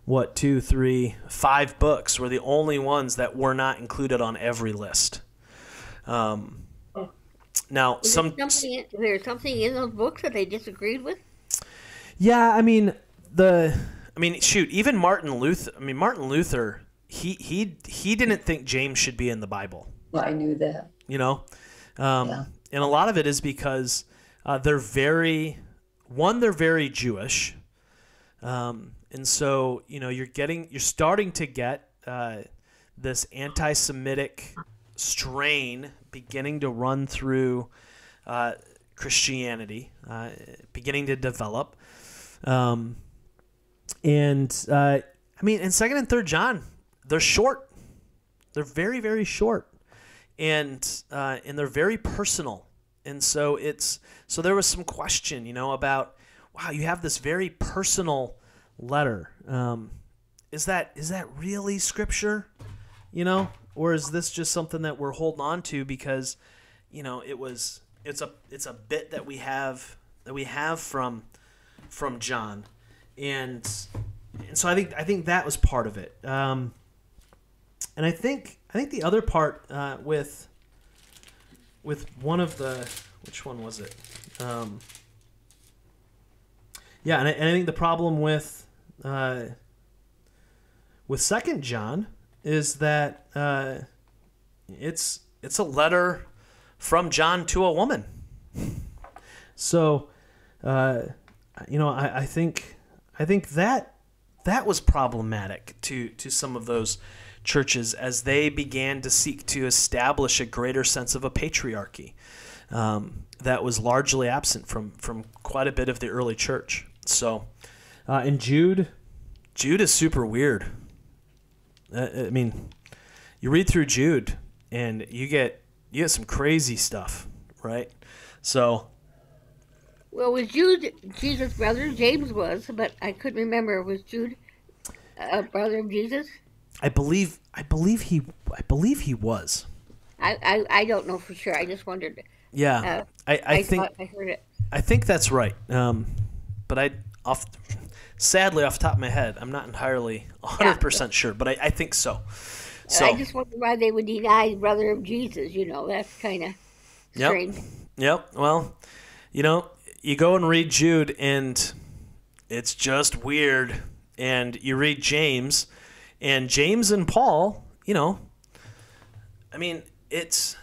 what two, three, five books were the only ones that were not included on every list. Um, now Is some there something, is there something in those books that they disagreed with? Yeah, I mean the I mean shoot, even Martin Luther I mean Martin Luther he he he didn't think James should be in the Bible. Well, I knew that. you know um, Yeah. and a lot of it is because uh, they're very one they're very jewish um, and so you know you're getting you're starting to get uh, this anti-semitic strain beginning to run through uh, christianity uh, beginning to develop um, and uh, i mean in second and third john they're short they're very very short and uh, and they're very personal. And so it's so there was some question, you know, about wow, you have this very personal letter. Um, is that is that really scripture, you know, or is this just something that we're holding on to because, you know, it was it's a it's a bit that we have that we have from from John, and and so I think I think that was part of it. Um, and I think I think the other part uh, with with one of the which one was it? Um, yeah, and I, and I think the problem with uh, with Second John is that uh, it's it's a letter from John to a woman. So, uh, you know, I, I think I think that that was problematic to to some of those churches as they began to seek to establish a greater sense of a patriarchy um, that was largely absent from from quite a bit of the early church. So, uh, and Jude, Jude is super weird. Uh, I mean, you read through Jude and you get you get some crazy stuff, right? So, Well, was Jude Jesus' brother? James was, but I couldn't remember. Was Jude a brother of Jesus? I believe I believe he I believe he was. I, I, I don't know for sure. I just wondered. Yeah, Uh, I, I, I think I heard it. I think that's right. Um, but I off sadly off the top of my head, I'm not entirely 100 percent sure, but I, I think so. So I just wondered why they would deny the brother of Jesus. You know, that's kind of Yep. strange. Yep. Well, you know, you go and read Jude, and it's just weird. And you read James, and James and Paul, you know, I mean, it's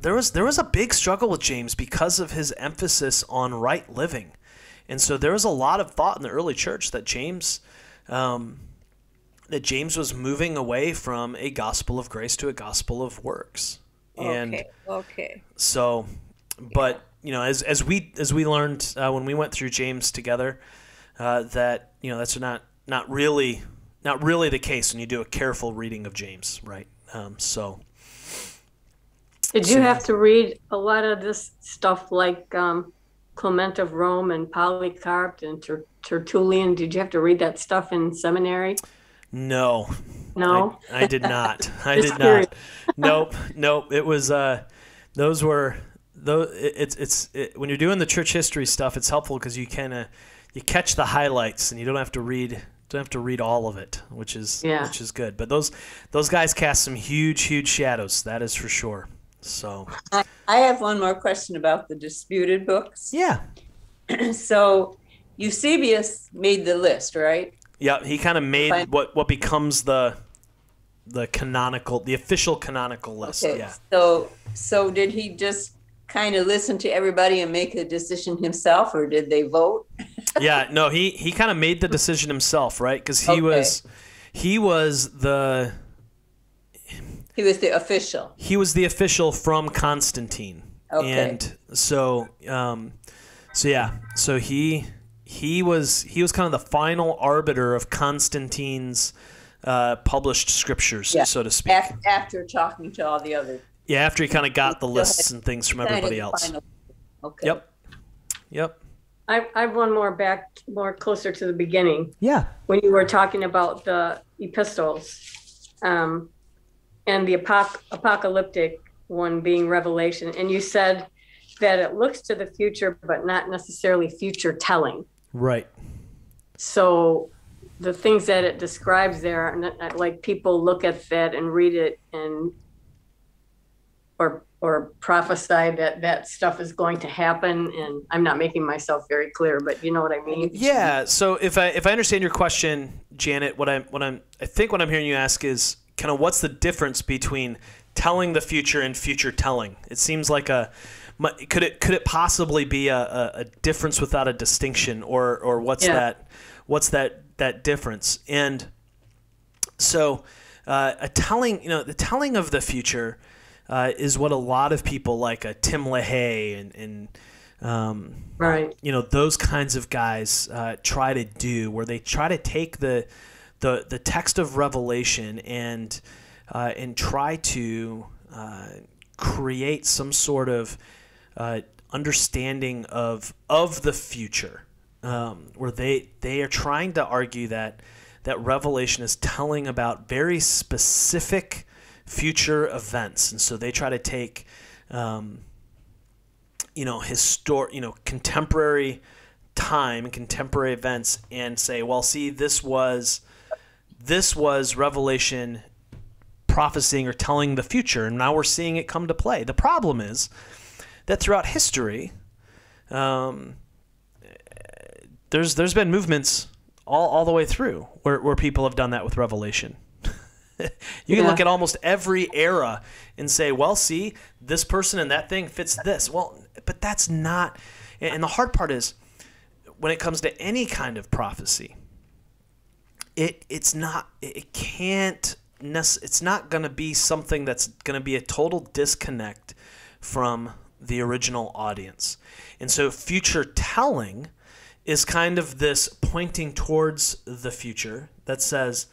there was there was a big struggle with James because of his emphasis on right living, and so there was a lot of thought in the early church that James. Um, that James was moving away from a gospel of grace to a gospel of works. And okay. Okay. so, but you know, as as we as we learned uh, when we went through James together, uh, that you know that's not not really not really the case when you do a careful reading of James, right? Um, so Did you have to read a lot of this stuff like um, Clement of Rome and Polycarp and Ter- Tertullian? Did you have to read that stuff in seminary? no, No. I, I did not. [LAUGHS] I did not. Nope, nope. It was uh, those were those. It's it's it, when you're doing the church history stuff, it's helpful because you kind of you catch the highlights and you don't have to read don't have to read all of it, which is Yeah. which is good. But those those guys cast some huge huge shadows. That is for sure. So I, I have one more question about the disputed books. yeah, [CLEARS THROAT] so Eusebius made the list, right? yeah. He kind of made Fine. what what becomes the the canonical the official canonical list. Okay. Yeah. So so did he just kind of listen to everybody and make a decision himself, or did they vote? [LAUGHS] yeah, no, he he kind of made the decision himself, right? Because he Okay. was he was the He was the official. he was the official from Constantine, Okay. and so um, so yeah, so he he was he was kind of the final arbiter of Constantine's uh, published scriptures, Yeah. so to speak. Af- after talking to all the other. Yeah, after he kind of got the lists and things from everybody else. Okay. Yep. Yep. I, I have one more back, more closer to the beginning. Yeah. when you were talking about the epistles um, and the apoc- apocalyptic one being revelation and you said that it looks to the future but not necessarily future telling Right. so the things that it describes there are like people look at that and read it and or or prophesy that that stuff is going to happen and i'm not making myself very clear but you know what i mean Yeah. So if I if I understand your question, Janet, what I'm what I'm I think what I'm hearing you ask is kind of what's the difference between telling the future and future telling? It seems like a could it could it possibly be a, a, a difference without a distinction or or what's Yeah. that what's that that difference? And so uh, a telling you know the telling of the future uh, is what a lot of people like a Tim LaHaye and and um, right. you know those kinds of guys uh, try to do where they try to take the the, the text of revelation and uh, and try to uh, create some sort of uh, understanding of of the future um, where they they are trying to argue that that revelation is telling about very specific future events. And so they try to take um, you know histor you know contemporary time and contemporary events and say well see this was this was revelation prophesying or telling the future and now we're seeing it come to play. The problem is that throughout history um, there's there's been movements all, all the way through where, where people have done that with revelation [LAUGHS] you can Yeah. look at almost every era and say, well, see, this person and that thing fits this. Well, but that's not. And the hard part is when it comes to any kind of prophecy, it it's not. It can't. It's not going to be something that's going to be a total disconnect from the original audience. And so, future telling is kind of this pointing towards the future that says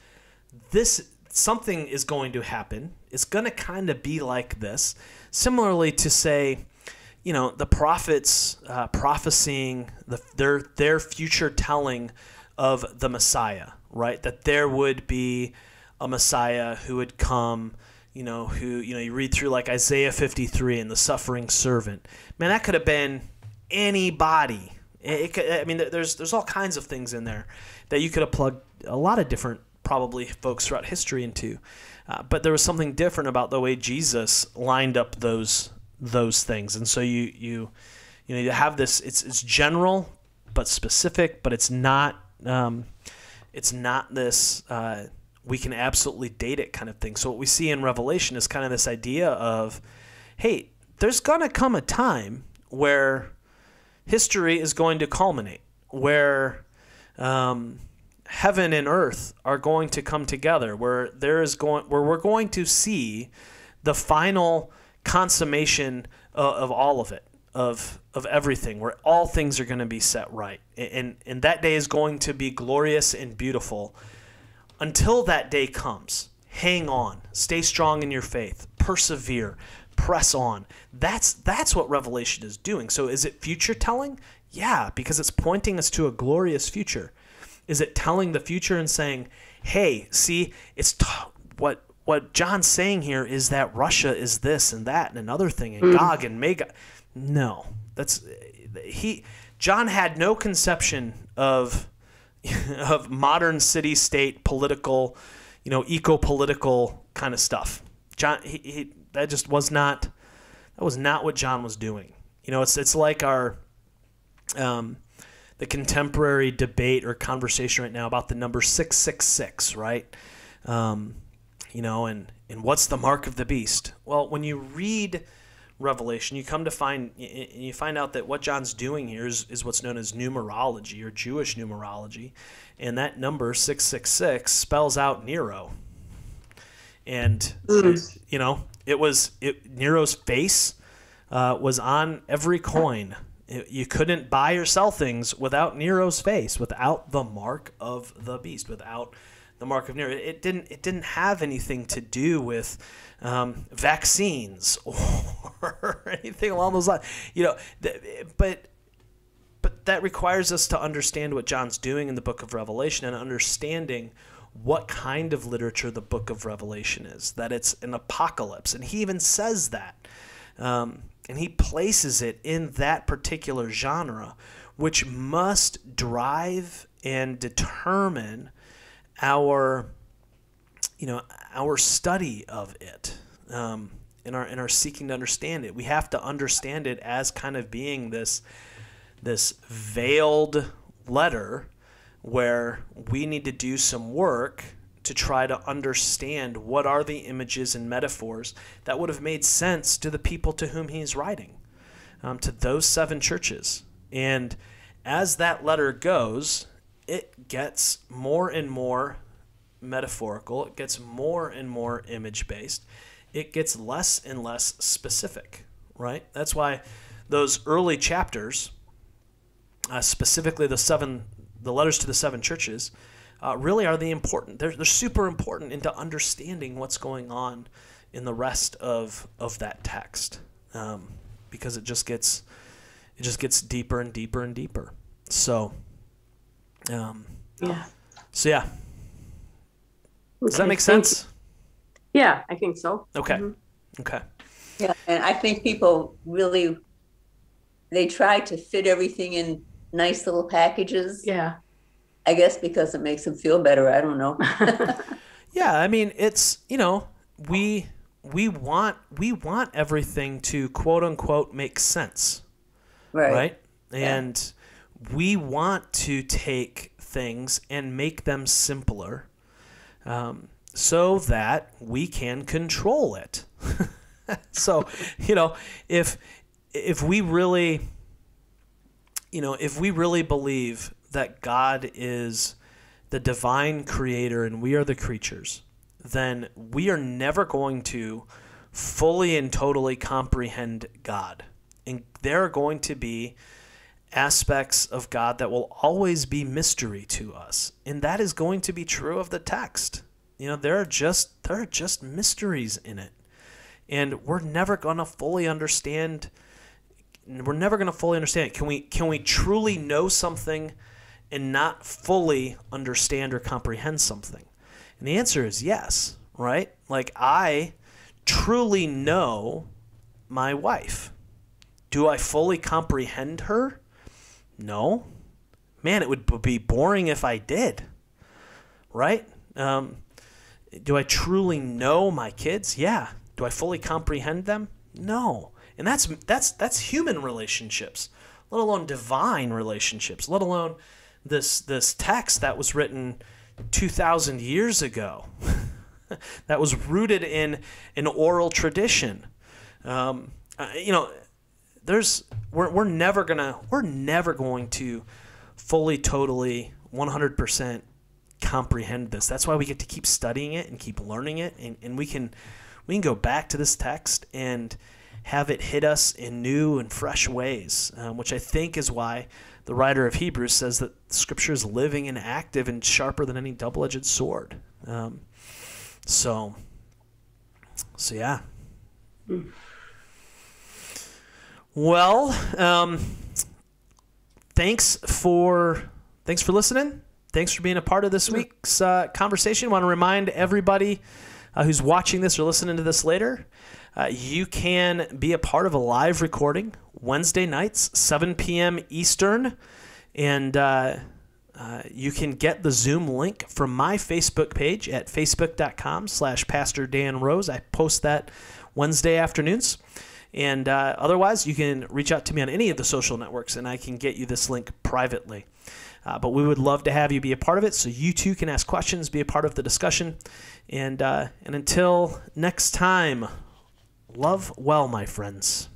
this something is going to happen. It's going to kind of be like this. Similarly to say, you know, the prophets uh, prophesying the, their their future telling of the Messiah, right? That there would be a Messiah who would come, you know, who you know you read through like Isaiah 53 and the suffering servant. Man, that could have been anybody. It, it I mean, there's there's all kinds of things in there that you could have plugged a lot of different probably folks throughout history into. Uh, but there was something different about the way Jesus lined up those those things, and so you you you know you have this. It's it's general but specific, but it's not um, it's not this. Uh, we can absolutely date it kind of thing. So what we see in Revelation is kind of this idea of, hey, there's gonna come a time where history is going to culminate, where um, heaven and earth are going to come together, where there is going, where we're going to see the final consummation of, of all of it, of of everything, where all things are going to be set right, and and that day is going to be glorious and beautiful. Until that day comes, hang on, stay strong in your faith, persevere, press on. That's that's what Revelation is doing. So is it future telling? Yeah, because it's pointing us to a glorious future. Is it telling the future and saying, "Hey, see, it's t- what what John's saying here is that Russia is this and that and another thing and Gog and Magog." No, that's he. John had no conception of [LAUGHS] of modern city state political, you know, eco political kind of stuff. John, he, he that just was not that was not what John was doing. You know, it's it's like our um, the contemporary debate or conversation right now about the number six six six, right? Um, you know, and and what's the mark of the beast? Well, when you read Revelation, you come to find and you find out that what John's doing here is, is what's known as numerology or Jewish numerology, and that number six six six spells out Nero. And mm. you know, it was it, Nero's face uh, was on every coin. You couldn't buy or sell things without Nero's face, without the mark of the beast, without the mark of Nero. It didn't. It didn't have anything to do with um, vaccines [LAUGHS] or anything along those lines. You know, but but that requires us to understand what John's doing in the Book of Revelation and understanding what kind of literature the Book of Revelation is. That it's an apocalypse, and he even says that. Um, and he places it in that particular genre, which must drive and determine our you know our study of it um, in our in our seeking to understand it. We have to understand it as kind of being this this veiled letter where we need to do some work to try to understand what are the images and metaphors that would have made sense to the people to whom he's writing um, to those seven churches. And as that letter goes it gets more and more metaphorical, it gets more and more image based, it gets less and less specific, right? That's why those early chapters, uh, specifically the seven, the letters to the seven churches, uh, really are the important. They're, they're super important into understanding what's going on in the rest of of that text, um, because it just gets it just gets deeper and deeper and deeper. So um, yeah. So yeah. Does that make sense? Yeah, I think so. Okay. Mm-hmm. Okay. Yeah, and I think people really they try to fit everything in nice little packages. Yeah. I guess because it makes them feel better. I don't know. [LAUGHS] [LAUGHS] yeah, I mean, it's you know we we want we want everything to quote unquote make sense, right? Right, and we want to take things and make them simpler um, so that we can control it. [LAUGHS] so, you know, if if we really you know, if we really believe that God is the divine creator and we are the creatures, then we are never going to fully and totally comprehend God. And there are going to be aspects of God that will always be mystery to us. And that is going to be true of the text. You know, there are just there are just mysteries in it. And we're never going to fully understand we're never going to fully understand it. Can we can we truly know something and not fully understand or comprehend something? And the answer is yes, right? Like I truly know my wife. Do I fully comprehend her? No. Man, it would be boring if I did. Right? Um, do I truly know my kids? Yeah. Do I fully comprehend them? No. And that's that's that's human relationships, let alone divine relationships, let alone this this text that was written 2000 years ago. [LAUGHS] that was rooted in an oral tradition. Um, uh, you know, there's we're, we're never gonna we're never going to fully totally 100% comprehend this that's why we get to keep studying it and keep learning it and, and we can we can go back to this text and have it hit us in new and fresh ways um, which i think is why the writer of hebrews says that scripture is living and active and sharper than any double-edged sword um, so so yeah mm. Well, um, thanks for thanks for listening. Thanks for being a part of this week's uh, conversation. I want to remind everybody uh, who's watching this or listening to this later, uh, you can be a part of a live recording Wednesday nights, 7 p.m. Eastern, and uh, uh, you can get the Zoom link from my Facebook page at facebook.com/slash Pastor Dan Rose. I post that Wednesday afternoons. And uh, otherwise, you can reach out to me on any of the social networks and I can get you this link privately. Uh, but we would love to have you be a part of it so you too can ask questions, be a part of the discussion. And, uh, and until next time, Love well, my friends.